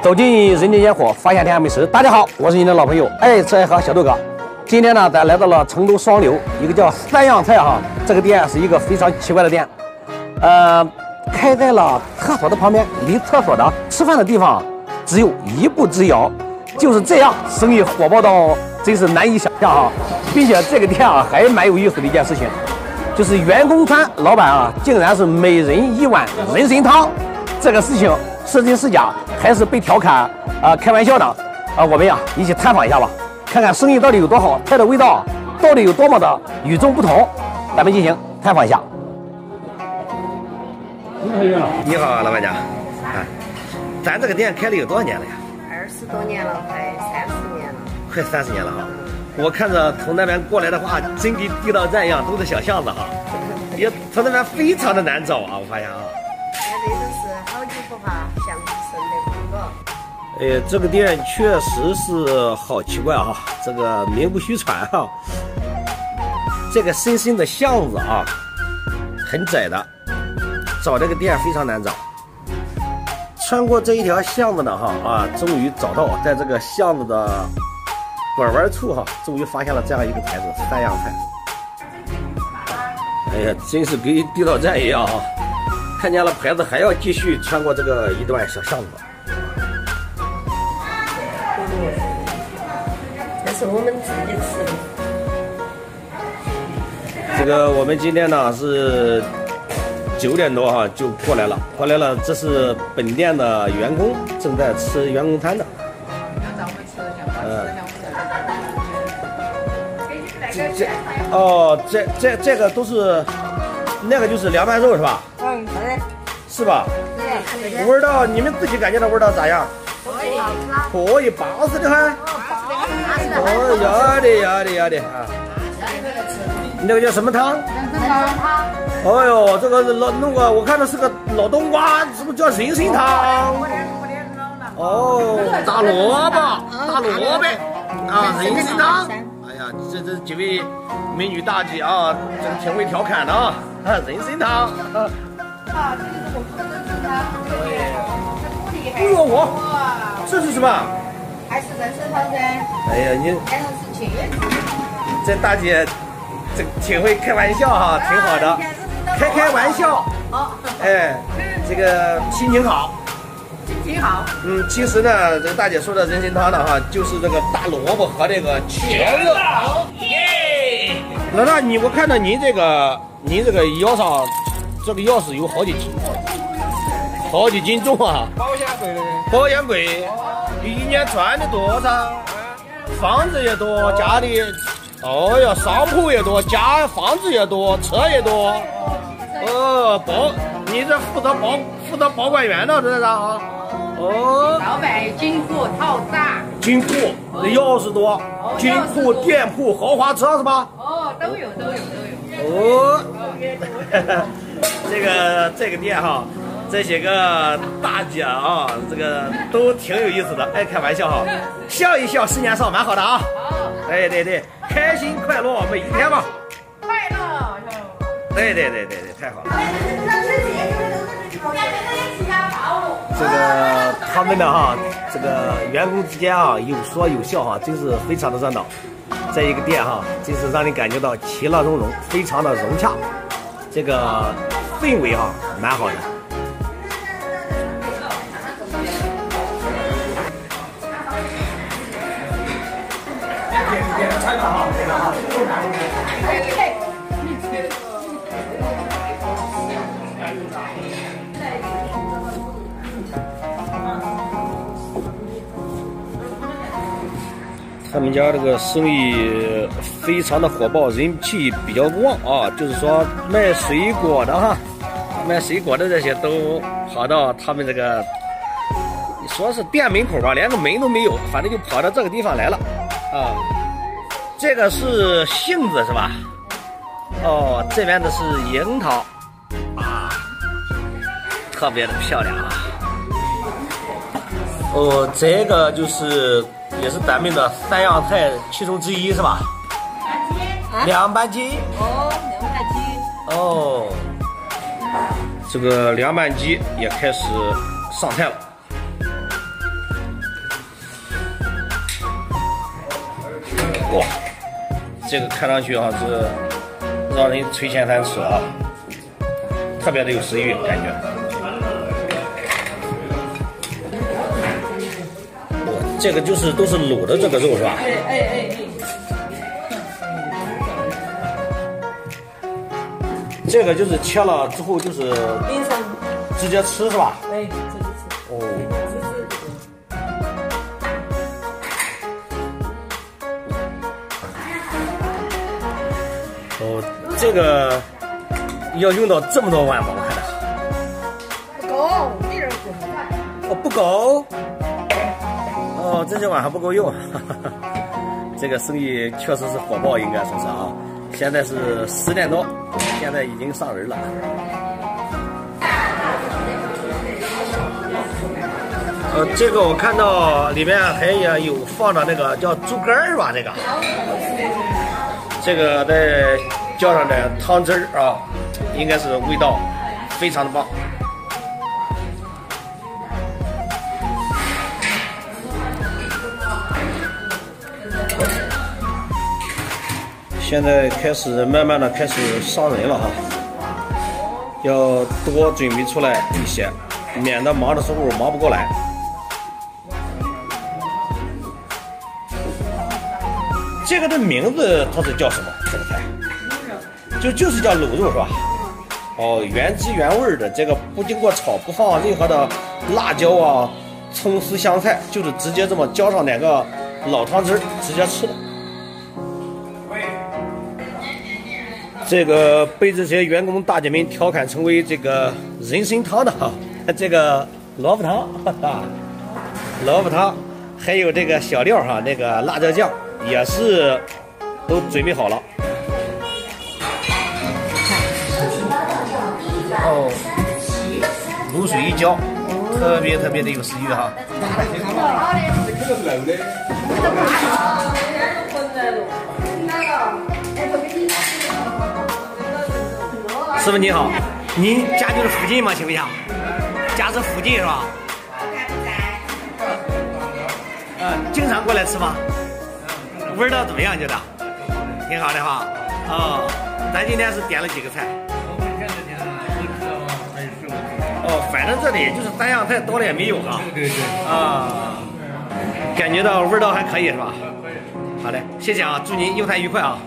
走进人间烟火，发现天下美食。大家好，我是你的老朋友爱吃爱喝小豆哥。今天呢，咱来到了成都双流一个叫三样菜哈，这个店是一个非常奇怪的店，呃，开在了厕所的旁边，离厕所的吃饭的地方只有一步之遥。就是这样，生意火爆到真是难以想象啊！并且这个店啊还蛮有意思的一件事情，就是员工餐，老板啊竟然是每人一碗人参汤，这个事情是真是假，还是被调侃啊开玩笑呢？啊，我们呀一起探访一下吧，看看生意到底有多好，菜的味道到底有多么的与众不同，咱们进行探访一下。你好，老板娘，啊，咱这个店开了有多少年了呀？二十多年了，快三十年了，快三十年了哈。我看着从那边过来的话，真跟地道战一样，都是小巷子哈。也从那边非常的难找啊，我发现啊。现在都是好几不怕巷子深的多。哎，这个店确实是好奇怪哈，这个名不虚传哈。这个深深的巷子啊，很窄的，找这个店非常难找。穿过这一条巷子呢，哈啊，终于找到，在这个巷子的拐弯处，哈，终于发现了这样一个牌子“三样菜”。哎呀，真是跟地道战一样啊！看见了牌子，还要继续穿过这个一段小巷子。这是我们自己吃的。这个我们今天呢是。九点多哈就过来了，过来了，这是本店的员工正在吃员工餐的。哦，这这这个都是，那个就是凉拌肉是吧？嗯，好的。是吧？对。味道你们自己感觉的味道咋样？可以，可以，巴适的很。哦，要的要的要的啊。那个叫什么汤？汤。哎呦，这个老弄个，我看到是个老冬瓜，是不是叫人参汤？哦，大萝卜，大萝卜啊，人参汤。这这几位美女大姐啊，这个挺会调侃的啊，人参汤。啊，这个是我们的人参汤。哎呦我，这是什么？还是人参汤噻。哎呀，你。还是青这大姐，这挺会开玩笑哈，挺好的。开开玩笑，好，哎，这个心情好，心情好。嗯，其实呢，这个大姐说的人参汤呢，哈，就是这个大萝卜和这个茄子。耶！老大，你我看到您这个，您这个腰上这个钥匙有好几斤，好几斤重啊。保险柜的。保险柜，一年赚的多噻，房子也多，家里，哦哟，商铺也多，家房子也多，车也多。哦，保，你这负责保负责保管员呢，这是啊？哦，老板金库套餐，金库钥匙多，金库店铺豪华车是吧？哦，都有都有都有。哦，这个这个店哈，这些个大姐啊，这个都挺有意思的，爱开玩笑哈，笑一笑，十年少，蛮好的啊。好，对对对，开心快乐每一天吧。对对对对对，太好了。这个他们的哈，这个员工之间啊，有说有笑哈，真是非常的热闹。在一个店哈，真是让你感觉到其乐融融，非常的融洽。这个氛围哈，蛮好的。他们家这个生意非常的火爆，人气比较旺啊。就是说卖水果的哈，卖水果的这些都跑到他们这个，说是店门口吧，连个门都没有，反正就跑到这个地方来了啊。这个是杏子是吧？哦，这边的是樱桃啊，特别的漂亮啊。哦，这个就是。也是咱们的三样菜其中之一，是吧？凉拌鸡。哦，凉拌鸡。哦，这个凉拌鸡也开始上菜了。哇，这个看上去啊是让人垂涎三尺啊，特别的有食欲感觉。这个就是都是卤的这个肉是吧？哎哎哎这个就是切了之后就是冰上。直接吃是吧？哎，直接吃。哦。哦，这个要用到这么多碗吗？我看的。不够，一点够。哦，不够。这些碗还不够用。这个生意确实是火爆，应该说是啊。现在是十点多，现在已经上人了。呃，这个我看到里面还也有放着那个叫猪肝是吧？这个，这个再浇上点汤汁儿啊，应该是味道非常的棒。现在开始慢慢的开始上人了哈，要多准备出来一些，免得忙的时候忙不过来。这个的名字它是叫什么？这个菜就就是叫卤肉是吧？哦，原汁原味的，这个不经过炒，不放任何的辣椒啊、葱丝香菜，就是直接这么浇上两个老汤汁直接吃的。这个被这些员工大姐们调侃成为这个人参汤的哈，这个萝卜汤，哈哈，萝卜汤，还有这个小料哈，那个辣椒酱也是都准备好了。哦，卤水一浇，特别特别的有食欲哈。师傅你好，您家就是附近吗？行不行？家是附近是吧？嗯，经常过来吃吗？味道怎么样？觉得挺好的哈。哦，咱今天是点了几个菜？哦，反正这里就是三样菜，多了也没有哈。对对对。啊，感觉到味道还可以是吧？好嘞，谢谢啊，祝您用餐愉快啊。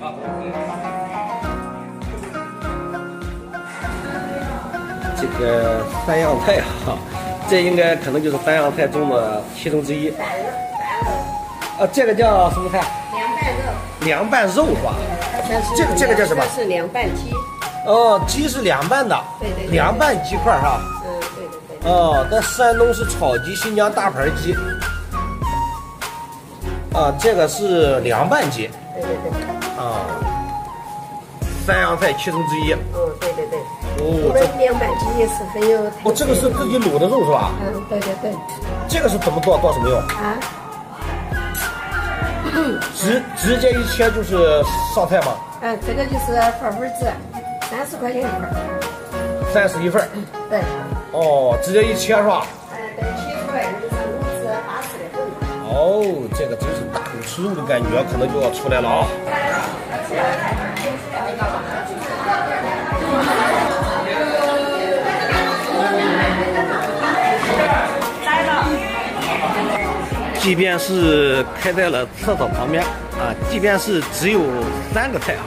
这个三样菜哈，这应该可能就是三样菜中的其中之一。啊，这个叫什么菜？凉拌肉。凉拌肉是吧？这个这个叫什么？是凉拌鸡。哦，鸡是凉拌的。对对。凉拌鸡块是吧？嗯，对对对。哦，在山东是炒鸡，新疆大盘鸡。啊，这个是凉拌鸡。对对对。啊，三样菜其中之一。嗯，对对对。我们凉拌鸡也是很有。哦，这个是自己卤的肉是吧？嗯，对对对。这个是怎么做？做什么用？啊？直直接一切就是上菜吗？嗯，这个就是粉粉子，三十块钱一份。三十一份。对。哦，直接一切是吧？嗯，对，切出来就是五十、八十的份。哦，这个真是大口吃肉的感觉，可能就要出来了啊。即便是开在了厕所旁边啊，即便是只有三个菜啊，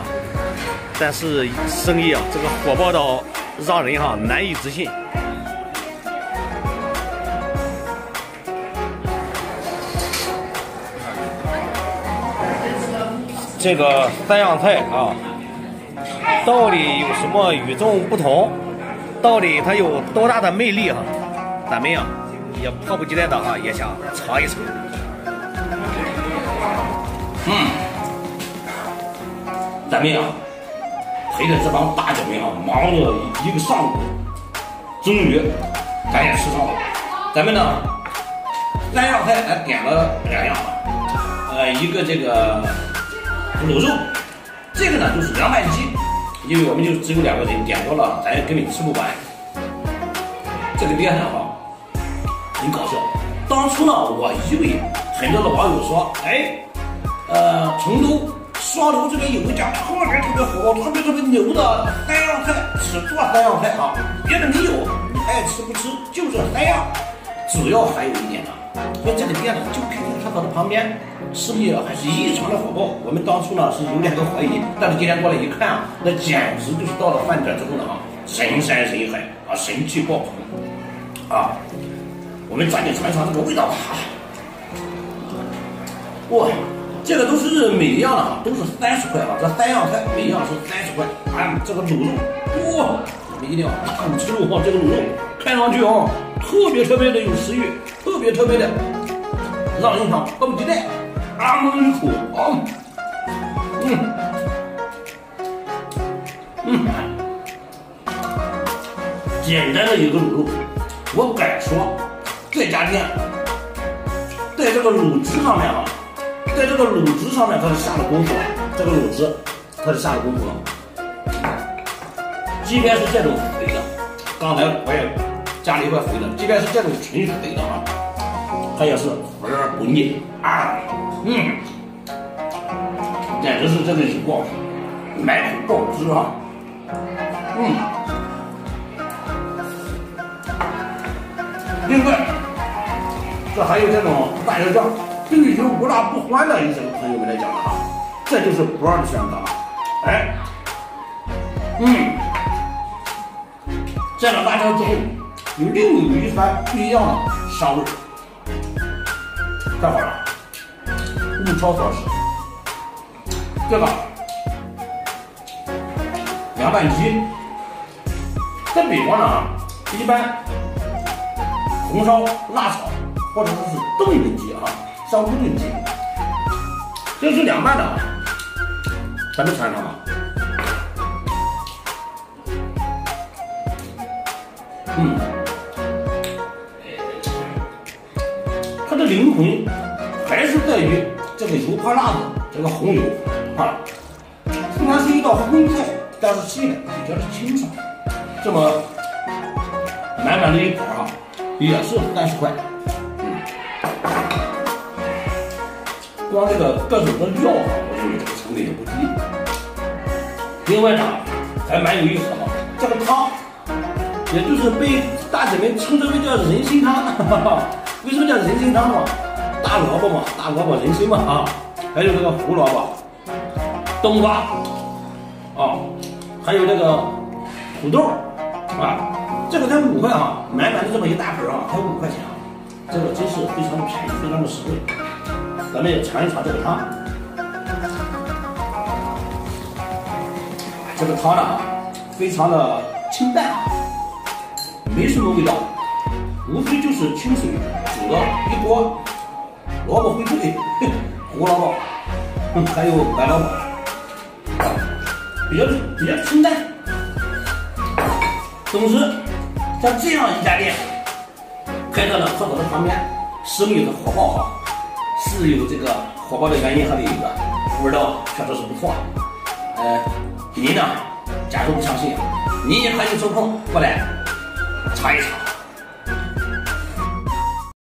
但是生意啊，这个火爆到让人哈难以置信。这个三样菜啊，到底有什么与众不同？到底它有多大的魅力哈？咱们呀也迫不及待的哈，也想尝一尝。嗯，咱们呀陪着这帮大姐们啊，忙了一个上午，终于咱也吃上了。咱们呢三样菜还点了两样，呃，一个这个卤肉，这个呢就是凉拌鸡，因为我们就只有两个人，点多了咱也根本吃不完。这个店呢哈，很搞笑。当初呢，我以为很多的网友说，哎，呃，成都双流这边有一家特别特别火爆、特别特别牛的三样菜，只做三样菜啊，别的没有，你爱吃不吃，就这三样。主要还有一点呢，说这个店呢就开在他的旁边，生意还是异常的火爆。我们当初呢是有点个怀疑，但是今天过来一看啊，那简直就是到了饭点之后呢啊，人山人海啊，神气爆棚啊！我们赶紧尝一尝这个味道吧。哇，这个都是每一样的哈，都是三十块啊，这三样菜每一样是三十块。啊，这个卤肉，哇，我们一定要大口吃肉啊，这个卤肉看上去啊。特别特别的有食欲，特别特别的让人想迫不及待，啊，一口啊，嗯，嗯，简单的一个卤肉，我敢说，这家店在这个卤汁上面啊，在这个卤汁上面它是下了功夫了，这个卤汁它是下了功夫了，即便是这种肥的，刚才我也。加了一块肥的，即便是这种纯肥的啊，它也是肥而不腻啊，嗯，简直是这个有光，满口爆汁啊，嗯，另外，这还有这种大椒酱，对于不辣不欢的一些朋友们来讲的哈，这就是不二的选择了，哎，嗯，蘸了辣椒之后。有另一番不一样的香味。待会儿啊，物超所值。这个凉拌鸡，在北方呢，一般红烧、辣炒或者说是炖的鸡啊，香菇炖鸡。这是凉拌的啊，咱们尝尝吧。嗯。它的灵魂还是在于这个油泼辣子，这个红油啊。虽然是一道荤菜，但是吃起来比较的清爽。这么满满的一盘啊，也是三十块。光这个各种的料啊，我认为这个成本也不低。另外呢，还蛮有意思的哈，这个汤，也就是被大姐们称之为叫人参汤。哈哈为什么叫人参汤嘛？大萝卜嘛，大萝卜人参嘛啊，还有这个胡萝卜、冬瓜啊，还有这个土豆啊，这个才五块啊，满满的这么一大盆啊，才五块钱啊，这个真是非常的便宜，非常的实惠。咱们也尝一尝这个汤，这个汤呢，非常的清淡，没什么味道，无非就是清水。煮了一锅萝卜翡翠，胡萝卜，还有白萝卜，比较比较清淡。总之，像这样一家店开在了厕所的旁边，生意的火爆哈，是有这个火爆的原因，还得有个味道确实是不错。呃，您呢，假如不相信，您也可以抽空过来尝一尝。